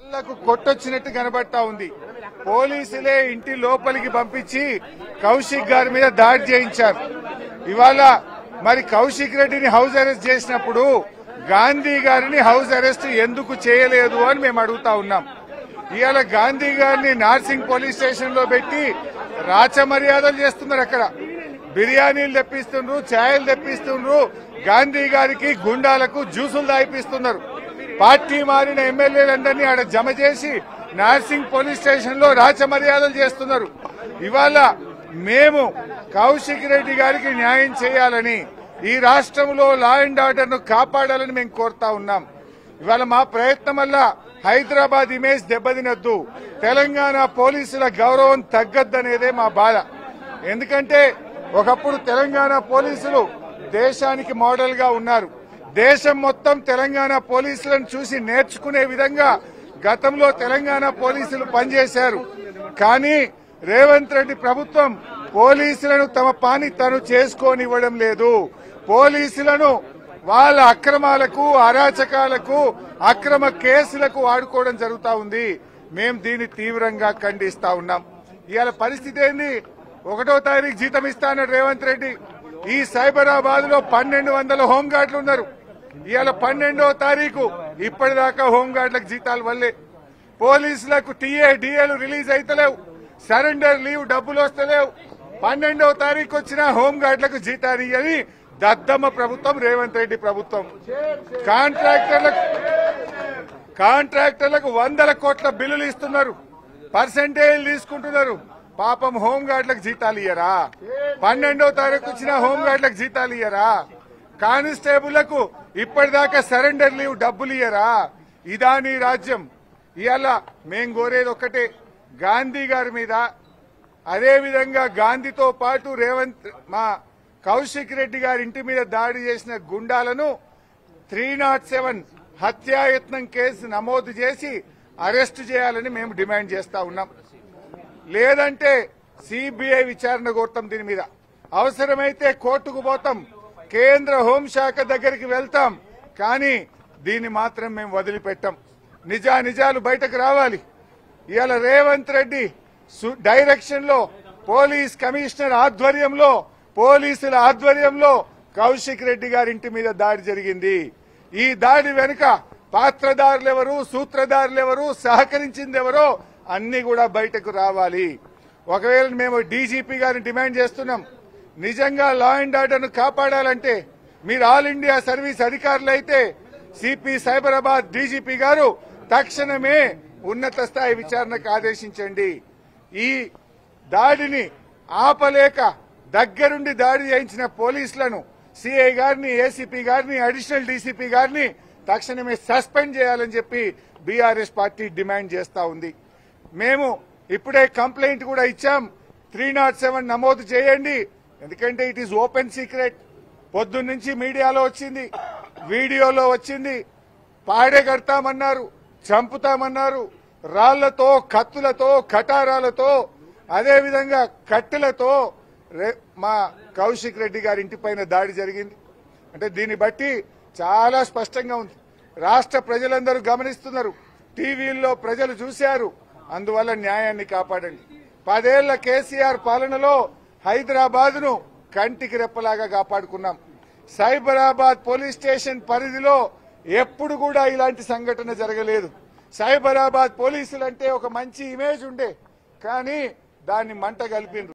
కళ్ళకు కొట్టొచ్చినట్టు కనబడతా ఉంది. పోలీసులే ఇంటి లోపలికి పంపించి కౌశిక్ గారి మీద దాడి చేయించారు. ఇవాళ మరి కౌశిక్ రెడ్డిని హౌస్ అరెస్ట్ చేసినప్పుడు గాంధీ గారిని హౌస్ అరెస్ట్ ఎందుకు చేయలేదు అని మేము అడుగుతా ఉన్నాం. ఇవాళ గాంధీ గారిని నార్సింగ్ పోలీస్ స్టేషన్లో పెట్టి రాచ మర్యాదలు చేస్తున్నారు అక్కడ. బిర్యానీలు తెప్పిస్తుండ్రు ఛాయలు తెప్పిస్తుండ్రు గాంధీ గారికి గుండాలకు జ్యూసులు దాయిపిస్తున్నారు. పార్టీ మారిన ఎమ్మెల్యేలందరినీ ఆడ జమ చేసి నార్సింగ్ పోలీస్ స్టేషన్లో రాచ మర్యాదలు చేస్తున్నారు. ఇవాళ మేము కౌశిక్ రెడ్డి గారికి న్యాయం చేయాలని ఈ రాష్ట్రంలో లా అండ్ ఆర్డర్ను కాపాడాలని మేము కోరుతా ఉన్నాం. ఇవాళ మా ప్రయత్నం వల్ల హైదరాబాద్ ఇమేజ్ దెబ్బతినద్దు. తెలంగాణ పోలీసుల గౌరవం తగ్గద్దనేదే మా బాధ. ఎందుకంటే ఒకప్పుడు తెలంగాణ పోలీసులు దేశానికి మోడల్గా ఉన్నారు. దేశం మొత్తం తెలంగాణ పోలీసులను చూసి నేర్చుకునే విధంగా గతంలో తెలంగాణ పోలీసులు పనిచేశారు. కానీ రేవంత్ రెడ్డి ప్రభుత్వం పోలీసులను తమ పాని తను చేసుకోనివ్వడం లేదు. పోలీసులను వాళ్ళ అక్రమాలకు అరాచకాలకు అక్రమ కేసులకు వాడుకోవడం జరుగుతా ఉంది. మేము దీన్ని తీవ్రంగా ఖండిస్తా ఉన్నాం. ఇవాళ పరిస్థితి ఏంది? ఒకటో తారీఖు జీతం ఇస్తానన్నాడు రేవంత్ రెడ్డి. ఈ సైబరాబాద్లో పన్నెండు వందల హోంగార్డులు ఉన్నారు. ఇవాళ పన్నెండో తారీఖు. ఇప్పటిదాకా హోంగార్డులకు జీతాలు వల్లే పోలీసులకు టీఏ డిఏలు రిలీజ్ అయితలేవు. సరెండర్ లీవ్ డబ్బులు వస్తలేవు. పన్నెండవ తారీఖు వచ్చిన హోంగార్డులకు జీతాలు ఇయ్యని దద్దమ్మ ప్రభుత్వం రేవంత్ రెడ్డి ప్రభుత్వం. కాంట్రాక్టర్లకు కాంట్రాక్టర్లకు వందల కోట్ల బిల్లులు ఇస్తున్నారు. పర్సంటేజ్ తీసుకుంటున్నారు. పాపం హోంగార్డులకు జీతాలు ఇయ్యరా? పన్నెండవ తారీఖు వచ్చిన హోంగార్డులకు జీతాలు ఇయ్యరా? కానిస్టేబుళ్ళకు ఇప్పటిదాకా సరెండర్ లీవ్ డబ్బులు ఇయ్యరా? ఇదా నీ రాజ్యం. ఇవాళ మేం కోరేది ఒక్కటే గాంధీ గారి మీద అదేవిధంగా గాంధీతో పాటు రేవంత్ మా కౌశిక్ రెడ్డి గారి ఇంటి మీద దాడి చేసిన గుండాలను త్రీ నాట్ సెవెన్ హత్యాయత్నం కేసు నమోదు చేసి అరెస్టు చేయాలని మేము డిమాండ్ చేస్తా ఉన్నాం. లేదంటే సిబిఐ విచారణ కోరుతాం దీని మీద. అవసరమైతే కోర్టుకు పోతాం. కేంద్ర హోంశాఖ దగ్గరికి వెళ్తాం. కానీ దీన్ని మాత్రం మేము వదిలిపెట్టాం. నిజా నిజాలు బయటకు రావాలి. ఇవాళ రేవంత్ రెడ్డి సు- డైరెక్షన్లో పోలీస్ కమిషనర్ ఆధ్వర్యంలో పోలీసుల ఆధ్వర్యంలో కౌశిక్ రెడ్డి గారి ఇంటి మీద దాడి జరిగింది. ఈ దాడి వెనుక పాత్రదారులెవరు సూత్రధారులెవరు సహకరించిందెవరో అన్ని కూడా బయటకు రావాలి. ఒకవేళ మేము డీజీపీ గారిని డిమాండ్ చేస్తున్నాం నిజంగా లా అండ్ ఆర్డర్ను కాపాడాలంటే మీరు ఆల్ ఇండియా సర్వీస్ అధికారులు అయితే సిపి సైబరాబాద్ డీజీపీ గారు తక్షణమే ఉన్నత స్థాయి విచారణకు ఆదేశించండి. ఈ దాడిని ఆపలేక దగ్గరుండి దాడి చేయించిన పోలీసులను సిఐ గారిని ఏసీపీ గారిని అడిషనల్ డీసీపీ గారిని తక్షణమే సస్పెండ్ చేయాలని చెప్పి బీఆర్ఎస్ పార్టీ డిమాండ్ చేస్తా ఉంది. మేము ఇప్పుడే కంప్లైంట్ కూడా ఇచ్చాం. త్రీ నాట్ సెవెన్ నమోదు చేయండి. ఎందుకంటే ఇట్ ఈస్ ఓపెన్ సీక్రెట్ పొద్దున్నుంచి మీడియాలో వచ్చింది. వీడియోలో వచ్చింది. పాడే కడతామన్నారు చంపుతామన్నారు. రాళ్ళతో కత్తులతో కటారాలతో అదేవిధంగా కట్టెలతో రే- మా కౌశిక్ రెడ్డి గారి ఇంటిపైన దాడి జరిగింది. అంటే దీన్ని బట్టి చాలా స్పష్టంగా ఉంది. రాష్ట్ర ప్రజలందరూ గమనిస్తున్నారు. టీవీల్లో ప్రజలు చూశారు. అందువల్ల న్యాయాన్ని కాపాడండి. పదేళ్ళ కేసీఆర్ పాలనలో హైదరాబాద్ను కంటికి రెప్పలాగా కాపాడుకున్నాం. సైబరాబాద్ పోలీస్ స్టేషన్ పరిధిలో ఎప్పుడు కూడా ఇలాంటి సంఘటన జరగలేదు. సైబరాబాద్ పోలీసులంటే ఒక మంచి ఇమేజ్ ఉండే కానీ దాన్ని మంట కలిపిండ్రు.